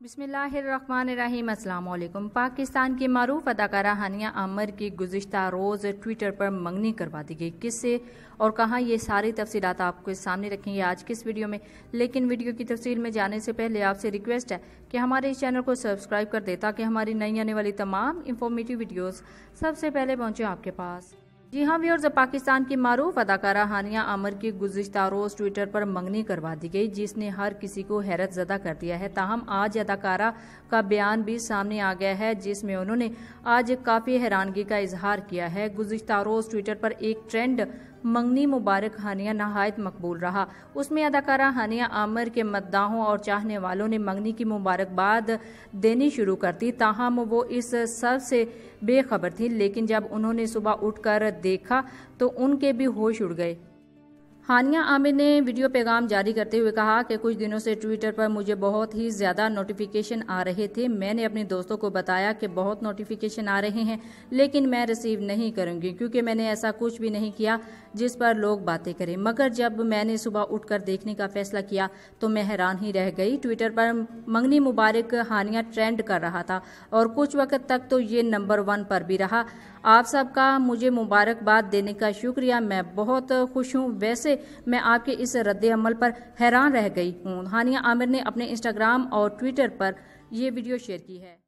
अस्सलाम वालेकुम पाकिस्तान की मारूफ अदाकारा हानिया आमर की गुजशत रोज़ ट्विटर पर मंगनी करवा दी गई। किससे और कहाँ ये सारी तफसीलात आपको सामने रखेंगे आज किस वीडियो में? लेकिन वीडियो की तफसील में जाने से पहले आपसे रिक्वेस्ट है कि हमारे इस चैनल को सब्सक्राइब कर दे ताकि हमारी नई आने वाली तमाम इंफॉर्मेटिव वीडियोज़ सबसे पहले पहुँचे आपके पास। जी हाँ व्यूअर्स पाकिस्तान की मारूफ अदाकारा हानिया आमर की गुजशत रोज ट्विटर पर मंगनी करवा दी गई, जिसने हर किसी को हैरत जदा कर दिया है। ताहम, आज अदाकारा का बयान भी सामने आ गया है, जिसमें उन्होंने आज काफ़ी हैरानगी का इजहार किया है। गुजशत रोज ट्विटर पर एक ट्रेंड, मंगनी मुबारक हानिया नहायत मकबूल रहा। उसमें अदाकारा हानिया आमिर के मद्दाहों और चाहने वालों ने मंगनी की मुबारकबाद देनी शुरू कर दी। ताहम, वो इस सबसे बेखबर थी लेकिन जब उन्होंने सुबह उठकर देखा तो उनके भी होश उड़ गए। हानिया आमिर ने वीडियो पैगाम जारी करते हुए कहा कि कुछ दिनों से ट्विटर पर मुझे बहुत ही ज़्यादा नोटिफिकेशन आ रहे थे। मैंने अपने दोस्तों को बताया कि बहुत नोटिफिकेशन आ रहे हैं, लेकिन मैं रिसीव नहीं करूँगी, क्योंकि मैंने ऐसा कुछ भी नहीं किया जिस पर लोग बातें करें। मगर जब मैंने सुबह उठकर देखने का फैसला किया तो मैं हैरान ही रह गई। ट्विटर पर मंगनी मुबारक हानिया ट्रेंड कर रहा था, और कुछ वक्त तक तो ये नंबर वन पर भी रहा। आप सबका मुझे मुबारकबाद देने का शुक्रिया। मैं बहुत खुश हूँ। वैसे मैं आपके इस रद्द अमल पर हैरान रह गई हूँ। हानिया आमिर ने अपने इंस्टाग्राम और ट्विटर पर यह वीडियो शेयर की है।